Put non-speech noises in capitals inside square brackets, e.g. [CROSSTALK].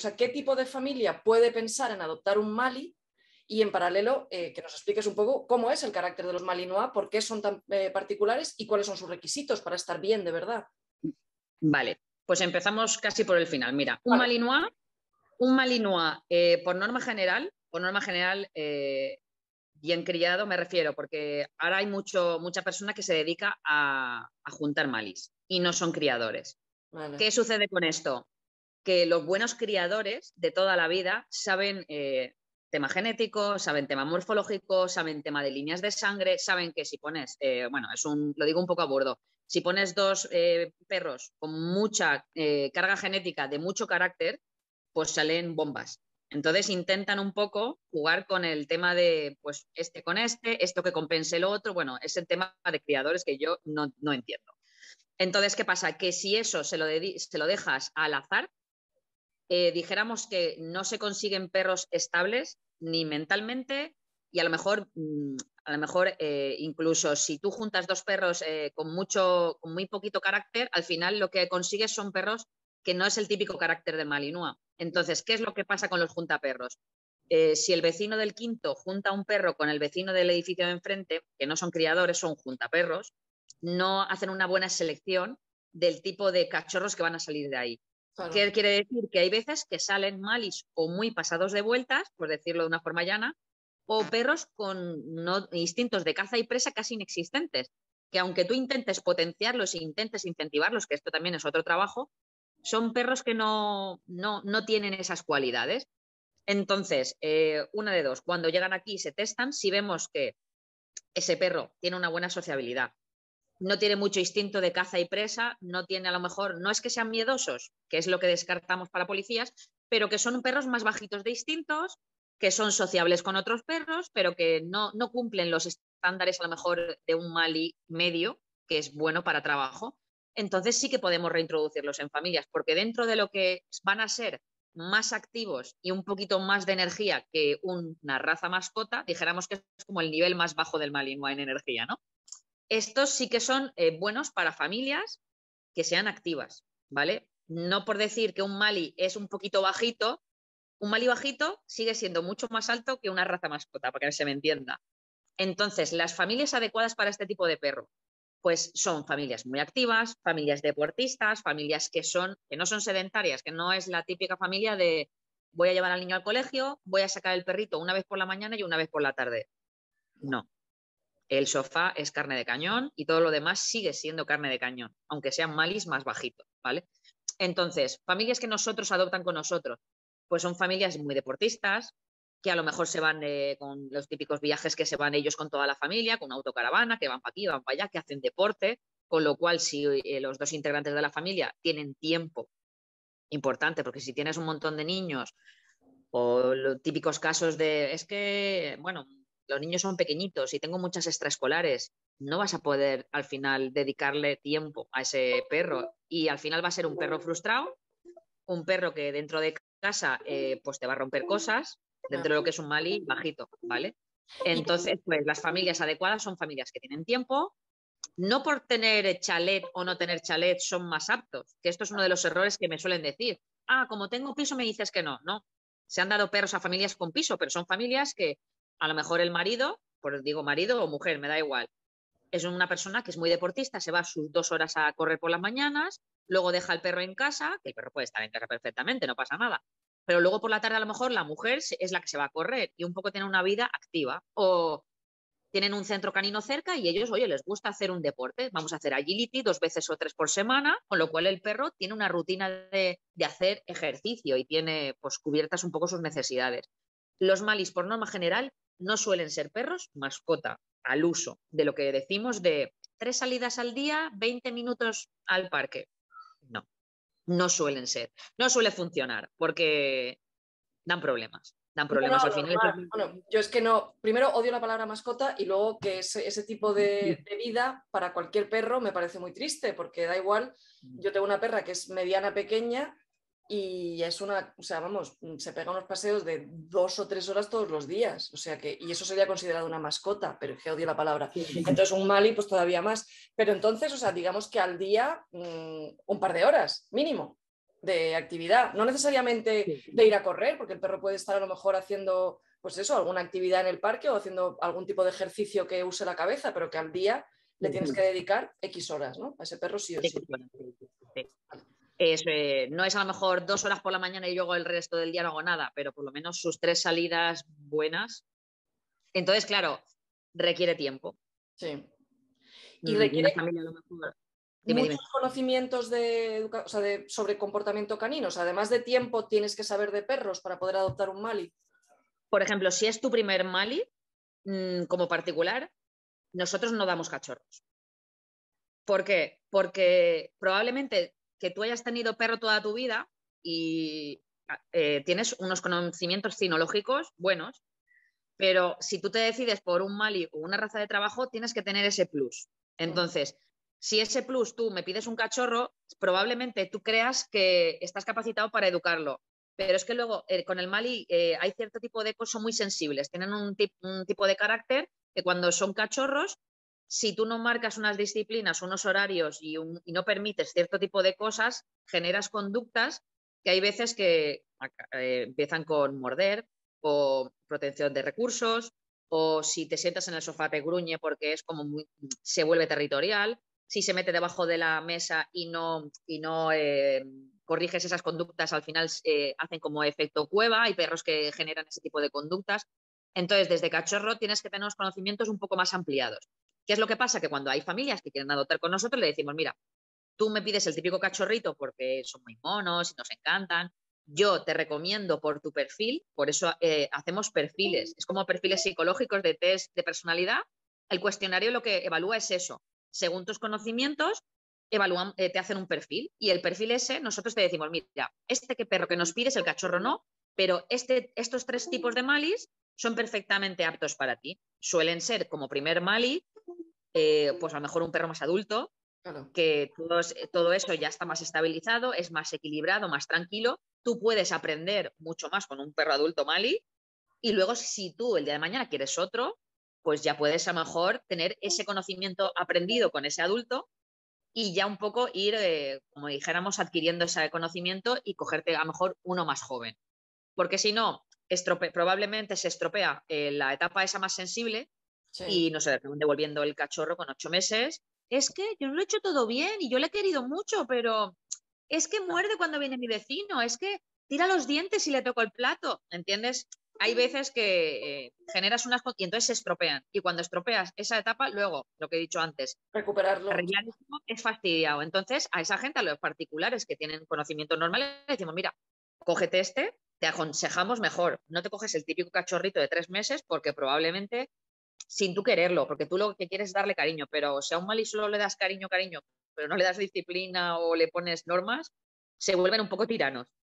o sea, qué tipo de familia puede pensar en adoptar un Mali y en paralelo eh, que nos expliques un poco cómo es el carácter de los Malinois, por qué son tan eh, particulares y cuáles son sus requisitos para estar bien de verdad. Vale, pues empezamos casi por el final. Mira, un Malinois, un Malinois eh, por norma general, por norma general bien criado me refiero, porque ahora hay mucho, mucha persona que se dedica a, juntar malis y no son criadores. ¿Qué sucede con esto? Que los buenos criadores de toda la vida saben tema genético, saben tema morfológico, saben tema de líneas de sangre, saben que si pones, eh, bueno, es un, lo digo un poco a bordo, si pones dos eh, perros con mucha eh, carga genética, de mucho carácter, pues salen bombas. Entonces intentan un poco jugar con el tema de, pues, este con este, esto que compense el otro. Bueno, es el tema de criadores que yo no, entiendo. Entonces, ¿qué pasa? Que si eso se lo, se lo dejas al azar, eh, dijéramos que no se consiguen perros estables ni mentalmente y a lo mejor, mm, a lo mejor eh, incluso si tú juntas dos perros eh, con, mucho, con muy poquito carácter, al final lo que consigues son perros que no es el típico carácter de Malinois. Entonces, ¿qué es lo que pasa con los juntaperros? si el vecino del quinto junta un perro con el vecino del edificio de enfrente, que no son criadores, son juntaperros, no hacen una buena selección del tipo de cachorros que van a salir de ahí. ¿Qué quiere decir? Que hay veces que salen malis o muy pasados de vueltas, por decirlo de una forma llana, o perros con instintos de caza y presa casi inexistentes, que aunque tú intentes potenciarlos e intentes incentivarlos, que esto también es otro trabajo, son perros que no, no, tienen esas cualidades. Entonces, eh, una de dos, cuando llegan aquí y se testan, si vemos que ese perro tiene una buena sociabilidad, no tiene mucho instinto de caza y presa, no tiene a lo mejor, no es que sean miedosos, que es lo que descartamos para policías, pero que son perros más bajitos de instintos, que son sociables con otros perros, pero que no, no cumplen los estándares a lo mejor de un Mali medio, que es bueno para trabajo. Entonces sí que podemos reintroducirlos en familias, porque dentro de lo que van a ser más activos y un poquito más de energía que una raza mascota, dijéramos que es como el nivel más bajo del Malinois en energía, ¿no? Estos sí que son eh, buenos para familias que sean activas, ¿vale? No por decir que un Mali es un poquito bajito, un Mali bajito sigue siendo mucho más alto que una raza mascota, para que se me entienda. Entonces, las familias adecuadas para este tipo de perro, pues son familias muy activas, familias deportistas, familias que son, que no son sedentarias, que no es la típica familia de voy a llevar al niño al colegio, voy a sacar el perrito una vez por la mañana y una vez por la tarde. No, el sofá es carne de cañón y todo lo demás sigue siendo carne de cañón, aunque sean malis más bajitos, ¿vale? Entonces, familias que nosotros adoptan con nosotros, pues son familias muy deportistas, que a lo mejor se van con los típicos viajes que se van ellos con toda la familia, con una autocaravana, que van para aquí, van para allá, que hacen deporte, con lo cual si eh, los dos integrantes de la familia tienen tiempo importante, porque si tienes un montón de niños o los típicos casos de, es que, bueno, los niños son pequeñitos y tengo muchas extraescolares, no vas a poder al final dedicarle tiempo a ese perro y al final va a ser un perro frustrado, un perro que dentro de casa eh, pues te va a romper cosas, dentro de lo que es un mali bajito, ¿vale? Entonces, pues las familias adecuadas son familias que tienen tiempo, no por tener chalet o no tener chalet son más aptos, que esto es uno de los errores que me suelen decir. Ah, como tengo piso me dices que no, no. Se han dado perros a familias con piso, pero son familias que a lo mejor el marido, por digo marido o mujer, me da igual, es una persona que es muy deportista, se va sus dos horas a correr por las mañanas, luego deja al perro en casa, que el perro puede estar en casa perfectamente, no pasa nada. Pero luego por la tarde a lo mejor la mujer es la que se va a correr y un poco tiene una vida activa. O tienen un centro canino cerca y ellos, oye, les gusta hacer un deporte. Vamos a hacer agility dos veces o tres por semana, con lo cual el perro tiene una rutina de, de hacer ejercicio y tiene pues cubiertas un poco sus necesidades. Los malis, por norma general, no suelen ser perros mascota al uso de lo que decimos de tres salidas al día, 20 minutos al parque. No, no suelen ser. No suele funcionar porque dan problemas. Dan problemas al final. Bueno, yo es que no, primero odio la palabra mascota y luego que ese, ese tipo de, [LAUGHS] de, vida para cualquier perro me parece muy triste porque da igual, yo tengo una perra que es mediana, pequeña y es una, o sea, vamos, se pega unos paseos de dos o tres horas todos los días, o sea que, y eso sería considerado una mascota, pero que odio la palabra. Entonces un Mali, pues todavía más. Pero entonces, o sea, digamos que al día mm, un par de horas, mínimo. de actividad, no necesariamente de ir a correr, porque el perro puede estar a lo mejor haciendo, pues eso, alguna actividad en el parque o haciendo algún tipo de ejercicio que use la cabeza, pero que al día le tienes que dedicar X horas, ¿no? A ese perro sí o sí. Eh, no es a lo mejor dos horas por la mañana y luego el resto del día no hago nada, pero por lo menos sus tres salidas buenas. Entonces, claro, requiere tiempo. Sí. Y requiere muchos conocimientos de, sobre comportamiento canino. además de tiempo, tienes que saber de perros para poder adoptar un Mali. Por ejemplo, si es tu primer Mali, mm, como particular, nosotros no damos cachorros. ¿Por qué? Porque probablemente que tú hayas tenido perro toda tu vida y eh, tienes unos conocimientos cinológicos buenos, pero si tú te decides por un Mali o una raza de trabajo, tienes que tener ese plus. Entonces, si ese plus tú me pides un cachorro, probablemente tú creas que estás capacitado para educarlo. Pero es que luego eh, con el Mali eh, hay cierto tipo de cosas muy sensibles, tienen un tipo de carácter que cuando son cachorros si tú no marcas unas disciplinas, unos horarios y, no permites cierto tipo de cosas, generas conductas que hay veces que eh, empiezan con morder o protección de recursos, o si te sientas en el sofá te gruñe porque es como muy, se vuelve territorial, si se mete debajo de la mesa y no, y no eh, corriges esas conductas, al final eh, hacen como efecto cueva, hay perros que generan ese tipo de conductas. Entonces, desde cachorro tienes que tener unos conocimientos un poco más ampliados. ¿Qué es lo que pasa? Que cuando hay familias que quieren adoptar con nosotros, le decimos, mira, tú me pides el típico cachorrito porque son muy monos y nos encantan. Yo te recomiendo por tu perfil, por eso eh, hacemos perfiles, es como perfiles psicológicos de test de personalidad. El cuestionario lo que evalúa es eso. Según tus conocimientos, evalúan, eh, te hacen un perfil y el perfil ese nosotros te decimos, mira, este que perro que nos pides, el cachorro no, pero este, estos tres tipos de malis son perfectamente aptos para ti. Suelen ser como primer mali eh, pues a lo mejor un perro más adulto, que todo, eso ya está más estabilizado, es más equilibrado, más tranquilo. Tú puedes aprender mucho más con un perro adulto Mali y luego si tú el día de mañana quieres otro, pues ya puedes a lo mejor tener ese conocimiento aprendido con ese adulto y ya un poco ir, eh, como dijéramos, adquiriendo ese conocimiento y cogerte a lo mejor uno más joven. Porque si no, probablemente se estropea eh, la etapa esa más sensible y no sé, devolviendo el cachorro con ocho meses. Es que yo lo he hecho todo bien y yo le he querido mucho, pero es que muerde cuando viene mi vecino, es que tira los dientes y le toco el plato, ¿entiendes? Hay veces que eh, generas unas y entonces se estropean. Y cuando estropeas esa etapa, luego, lo que he dicho antes, recuperarlo arreglar es fastidiado. Entonces, a esa gente, a los particulares que tienen conocimiento normal, le decimos, mira, cógete este, te aconsejamos mejor. No te coges el típico cachorrito de tres meses porque probablemente sin tú quererlo, porque tú lo que quieres es darle cariño, pero si a un Mali solo le das cariño, cariño, pero no le das disciplina o le pones normas, se vuelven un poco tiranos.